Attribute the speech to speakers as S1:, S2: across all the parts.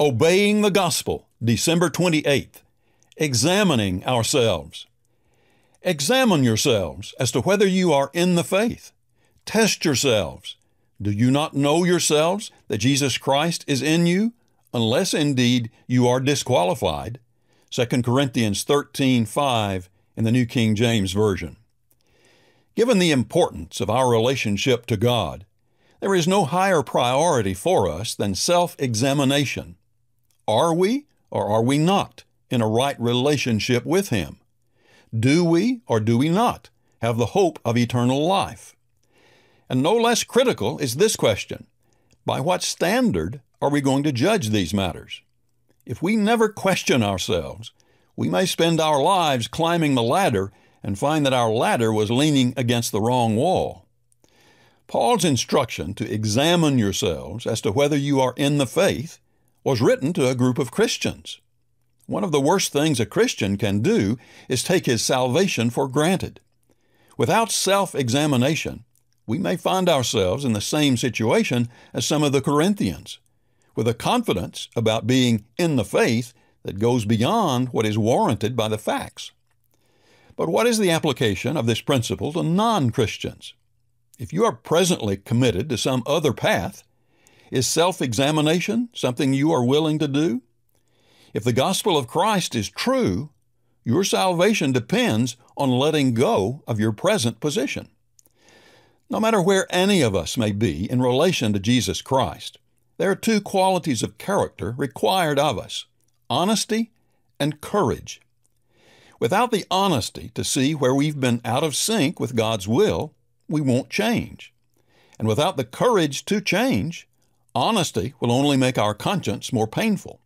S1: Obeying the Gospel, December 28th. Examining ourselves. Examine yourselves as to whether you are in the faith. Test yourselves. Do you not know yourselves that Jesus Christ is in you, unless indeed you are disqualified? 2 Corinthians 13:5 in the New King James Version. Given the importance of our relationship to God, there is no higher priority for us than self-examination. Are we or are we not in a right relationship with Him? Do we or do we not have the hope of eternal life? And no less critical is this question By what standard are we going to judge these matters? If we never question ourselves, we may spend our lives climbing the ladder and find that our ladder was leaning against the wrong wall. Paul's instruction to examine yourselves as to whether you are in the faith was written to a group of Christians. One of the worst things a Christian can do is take his salvation for granted. Without self examination, we may find ourselves in the same situation as some of the Corinthians, with a confidence about being in the faith that goes beyond what is warranted by the facts. But what is the application of this principle to non Christians? If you are presently committed to some other path, is self examination something you are willing to do? If the gospel of Christ is true, your salvation depends on letting go of your present position. No matter where any of us may be in relation to Jesus Christ, there are two qualities of character required of us honesty and courage. Without the honesty to see where we've been out of sync with God's will, we won't change. And without the courage to change, honesty will only make our conscience more painful.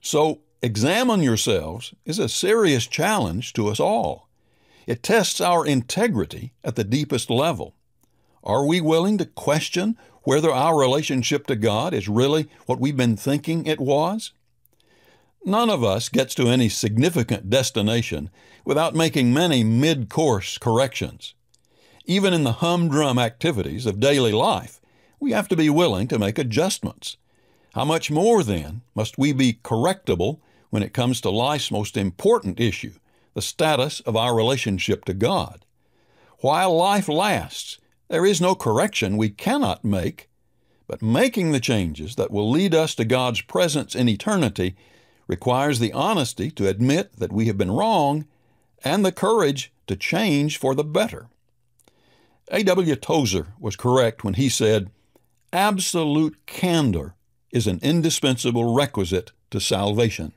S1: So, examine yourselves is a serious challenge to us all. It tests our integrity at the deepest level. Are we willing to question whether our relationship to God is really what we've been thinking it was? None of us gets to any significant destination without making many mid course corrections. Even in the humdrum activities of daily life, we have to be willing to make adjustments. How much more, then, must we be correctable when it comes to life's most important issue, the status of our relationship to God? While life lasts, there is no correction we cannot make, but making the changes that will lead us to God's presence in eternity requires the honesty to admit that we have been wrong and the courage to change for the better. A.W. Tozer was correct when he said, Absolute candor is an indispensable requisite to salvation.